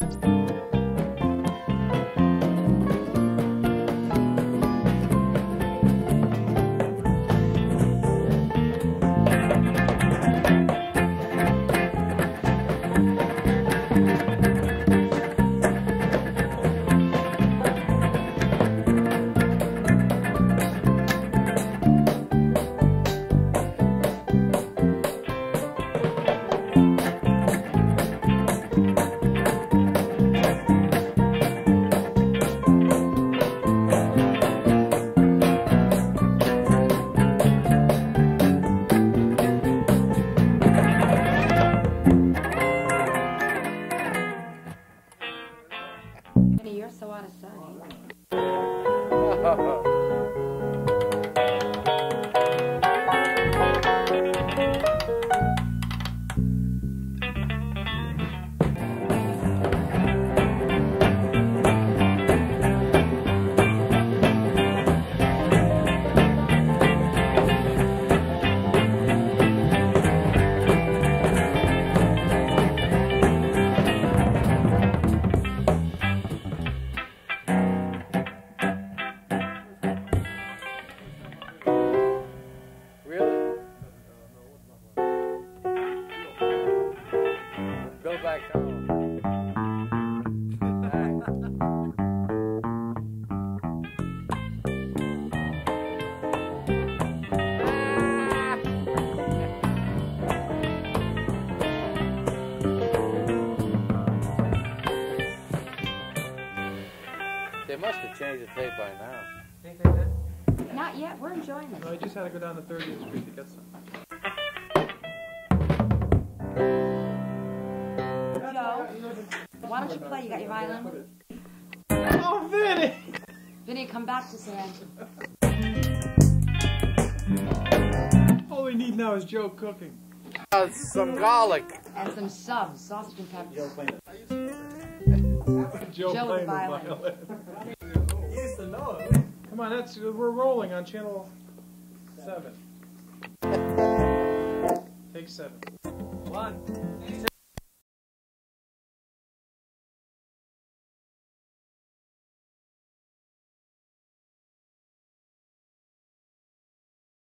Benny, you're so out of sight. Go back home. They must have changed the tape by now. Think they did? Not yet. We're enjoying No, this. you just had to go down to 30th Street to get some. Joe, why don't you play? You got your violin? Oh, Vinnie! Vinnie, come back to San. All we need now is Joe cooking. Uh, some garlic. And some subs, sausage and peppers. Joe, Joe playing the violin. violin. Come on, that's we're rolling on channel seven. Take seven. One, two,